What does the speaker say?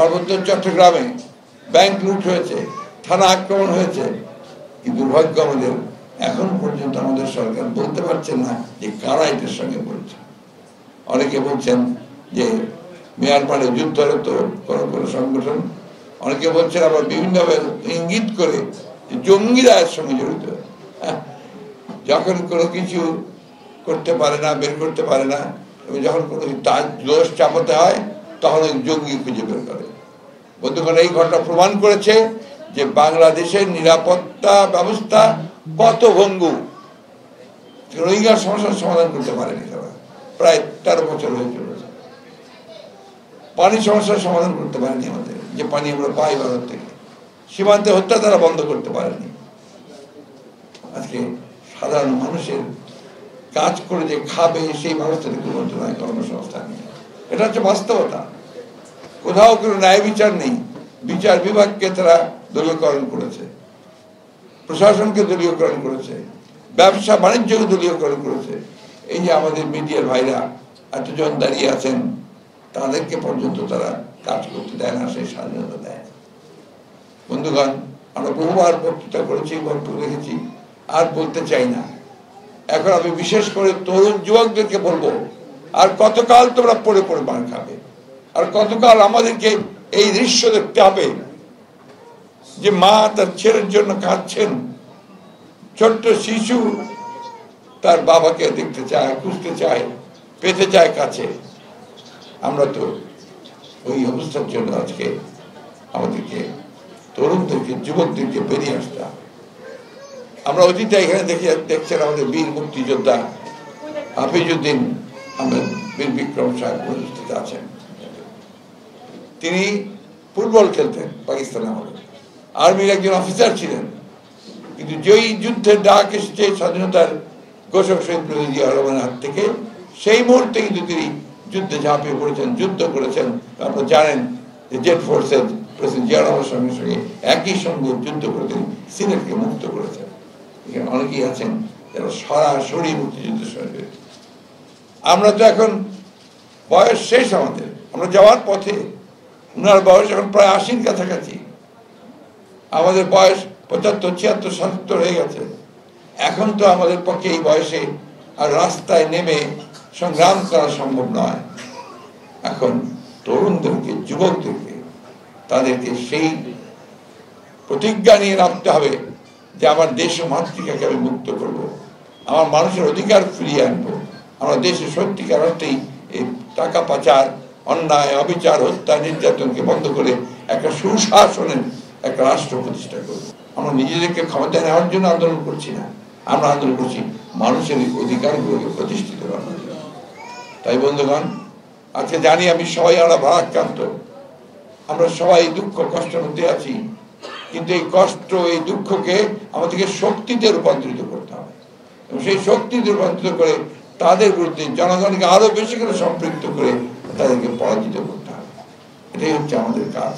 পার্বত্য চট্টগ্রামে ব্যাংক লুট হয়েছে থানা আক্রমণ হয়েছে। কিন্তু দুর্ভাগ্য আমাদের এখন পর্যন্ত আমাদের সরকার বলতে পারছেন না যে কারা এটার সঙ্গে বলছে। অনেকে বলছেন যে মিয়ানমারে যুদ্ধরত কোনো কোনো সংগঠন। অনেকে বলছেন আবার বিভিন্নভাবে ইঙ্গিত করে জঙ্গিরা এর সঙ্গে জড়িত। হ্যাঁ, যখন কোনো কিছু করতে পারে না বের করতে পারে না এবং যখন কোনো দোষ চাপাতে হয় তখন জঙ্গি খুঁজে বের করে। বন্ধুগণ, এই ঘটনা প্রমাণ করেছে যে বাংলাদেশের নিরাপত্তা ব্যবস্থা কত ভঙ্গু। রোহিঙ্গার সমস্যার সমাধান করতে পারেনি তারা। প্রায় তেরো বছর হয়ে চলেছে। পানি সমস্যার সমাধান করতে পারেনি আমাদের। যে পানি আমরা পাই ভারত থেকে। সীমান্তে হত্যা তারা বন্ধ করতে পারেনি। আজকে সাধারণ মানুষের কাজ করে যে খাবে, সেই ব্যবস্থা কিন্তু নয় কর্মসংস্থান নেই এটা হচ্ছে বাস্তবতা। কোথাও কোনো ন্যায় বিচার নেই। বিচার বিভাগকে তারা দলীয়করণ করেছে। প্রশাসনকে দলীয়করণ করেছে। ব্যবসা বাণিজ্যকে দলীয়করণ করেছে। এই যে আমাদের মিডিয়ার ভাইরা এতজন দাঁড়িয়ে আছেন, তাদেরকে পর্যন্ত তারা কাজ করতে দেয় না, সেই স্বাধীনতা দেয়। বন্ধুগণ, আমরা বহুবার বক্তৃতা করেছি, বক্তব্য রেখেছি, আর বলতে চাই না। এখন আমি বিশেষ করে তরুণ যুবকদেরকে বলব, আর কতকাল তোমরা পড়ে পড়ে মার খাবে? আর কতকাল আমাদেরকে এই দৃশ্য দেখতে হবে যে মা তার ছেলের জন্য কাঁদছেন। ছোট্ট শিশু তার বাবাকে দেখতে চায়, খুঁজতে চায়, পেতে চায় কাছে। আমরা তো ওই অবস্থার জন্য আজকে আমাদেরকে, তরুণদেরকে, যুবকদেরকে বেরিয়ে আসতে। আমরা অতীতে এখানে দেখে দেখছেন আমাদের বীর মুক্তিযোদ্ধা হাফিজুদ্দিন আমাদের বীর বিক্রম সাহেব উপস্থিত আছেন। তিনি ফুটবল খেলতেন পাকিস্তানে আমাদের। আর্মির একজন অফিসার ছিলেন। কিন্তু যেই যুদ্ধের ডাক এসেছে, স্বাধীনতার ঘোষক শহীদ জিয়া রহমানের হাত থেকে, সেই মুহূর্তে কিন্তু তিনি যুদ্ধে ঝাঁপিয়ে পড়েছেন, যুদ্ধ করেছেন। আপনারা জানেন যে জেট ফোর্সের প্রেসিডেন্ট জিয়া রহমানের সঙ্গে সঙ্গে একই সঙ্গে যুদ্ধ করে তিনি সিলেটকে মুক্ত করেছেন। এখানে অনেকেই আছেন যারা সরাসরি মুক্তিযুদ্ধের সঙ্গে আমরা তো এখন বয়স শেষ আমাদের। আমরা যাওয়ার পথে ওনার বয়স এখন প্রায় আশির কাছাকাছি। আমাদের বয়স পঁচাত্তর, ছিয়াত্তর, সাতাত্তর হয়ে গেছে। এখন তো আমাদের পক্ষে এই বয়সে আর রাস্তায় নেমে সংগ্রাম করা সম্ভব নয়। এখন তরুণদেরকে, যুবকদেরকে, তাদেরকে সেই প্রতিজ্ঞা নিয়ে রাখতে হবে যে আমার দেশ ও মাতৃকাকে আমি মুক্ত করব। আমার মানুষের অধিকার ফিরিয়ে আনব। আমরা দেশে সত্যিকার অর্থেই এই টাকা পাচার অন্যায়, অবিচার, হত্যা, নির্যাতনকে বন্ধ করে একটা সুশাসনের একটা রাষ্ট্র প্রতিষ্ঠা করব। আমরা নিজেদেরকে ক্ষমতা নেওয়ার জন্য আন্দোলন করছি না। আমরা আন্দোলন করছি মানুষের অধিকারগুলোকে প্রতিষ্ঠিত করার জন্য। তাই বন্ধুগণ, আজকে জানি আমি সবাই আমরা ভারাক্রান্ত। আমরা সবাই দুঃখ, কষ্টের মধ্যে আছি। কিন্তু এই কষ্ট, এই দুঃখকে আমাদেরকে শক্তিতে রূপান্তরিত করতে হবে। এবং সেই শক্তিতে রূপান্তরিত করে তাদের বিরুদ্ধে জনগণকে আরও বেশি করে সম্পৃক্ত করে তাদেরকে পরাজিত করতে হবে। এটাই হচ্ছে আমাদের কাজ।